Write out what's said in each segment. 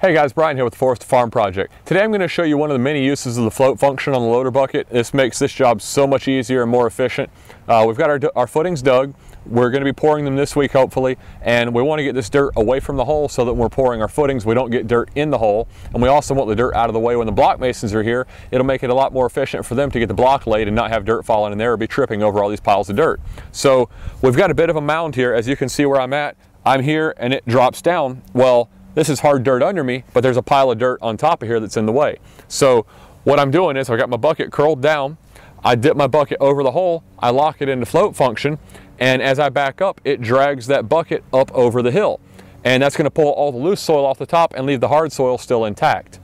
Hey guys, Brian here with the Forest Farm Project. Today I'm going to show you one of the many uses of the float function on the loader bucket. This makes this job so much easier and more efficient. Uh, we've got our, our footings dug. We're going to be pouring them this week hopefully and we want to get this dirt away from the hole so that when we're pouring our footings we don't get dirt in the hole and we also want the dirt out of the way when the block masons are here. It'll make it a lot more efficient for them to get the block laid and not have dirt falling in there or be tripping over all these piles of dirt. So we've got a bit of a mound here as you can see where I'm at. I'm here and it drops down. Well, this is hard dirt under me, but there's a pile of dirt on top of here that's in the way. So what I'm doing is I got my bucket curled down, I dip my bucket over the hole, I lock it into float function, and as I back up, it drags that bucket up over the hill. And that's gonna pull all the loose soil off the top and leave the hard soil still intact.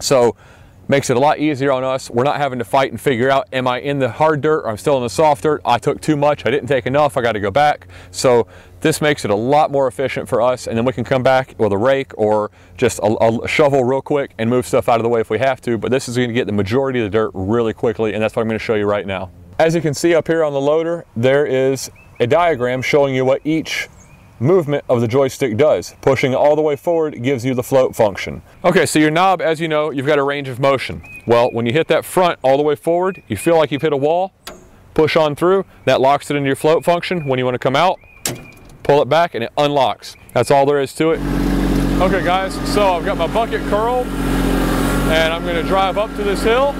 So makes it a lot easier on us. We're not having to fight and figure out, am I in the hard dirt or I'm still in the soft dirt? I took too much, I didn't take enough, I gotta go back. So this makes it a lot more efficient for us and then we can come back with a rake or just a, a shovel real quick and move stuff out of the way if we have to, but this is gonna get the majority of the dirt really quickly and that's what I'm gonna show you right now. As you can see up here on the loader, there is a diagram showing you what each movement of the joystick does. Pushing all the way forward gives you the float function. Okay, so your knob, as you know, you've got a range of motion. Well, when you hit that front all the way forward, you feel like you've hit a wall, push on through, that locks it into your float function. When you want to come out, pull it back and it unlocks. That's all there is to it. Okay guys, so I've got my bucket curled and I'm gonna drive up to this hill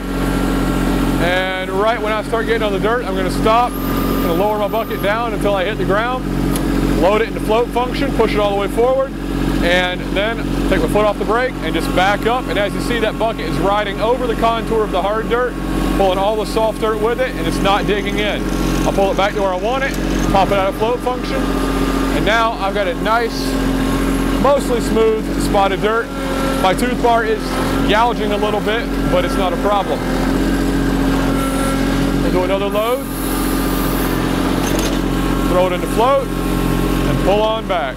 and right when I start getting on the dirt, I'm gonna stop, I'm gonna lower my bucket down until I hit the ground load it into float function, push it all the way forward, and then take my foot off the brake and just back up. And as you see, that bucket is riding over the contour of the hard dirt, pulling all the soft dirt with it, and it's not digging in. I'll pull it back to where I want it, pop it out of float function, and now I've got a nice, mostly smooth spot of dirt. My tooth bar is gouging a little bit, but it's not a problem. We'll do another load, throw it into float, and pull on back.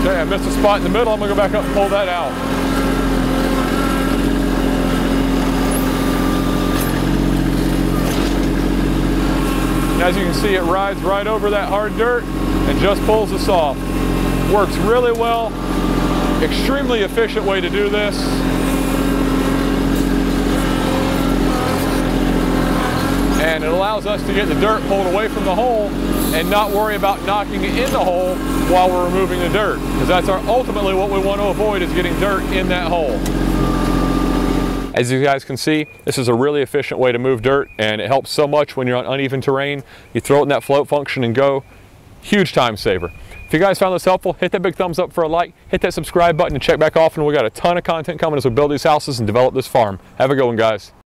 Okay, I missed a spot in the middle. I'm gonna go back up and pull that out. And as you can see, it rides right over that hard dirt and just pulls us off. Works really well. Extremely efficient way to do this. And it allows us to get the dirt pulled away from the hole and not worry about knocking it in the hole while we're removing the dirt because that's our ultimately what we want to avoid is getting dirt in that hole. As you guys can see, this is a really efficient way to move dirt and it helps so much when you're on uneven terrain. You throw it in that float function and go. Huge time saver. If you guys found this helpful, hit that big thumbs up for a like, hit that subscribe button and check back often. We got a ton of content coming as we build these houses and develop this farm. Have a good one, guys.